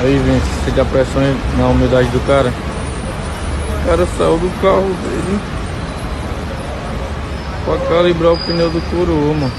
Aí, vem, se dá pressão na umidade do cara. O cara saiu do carro dele pra calibrar o pneu do coroa, mano.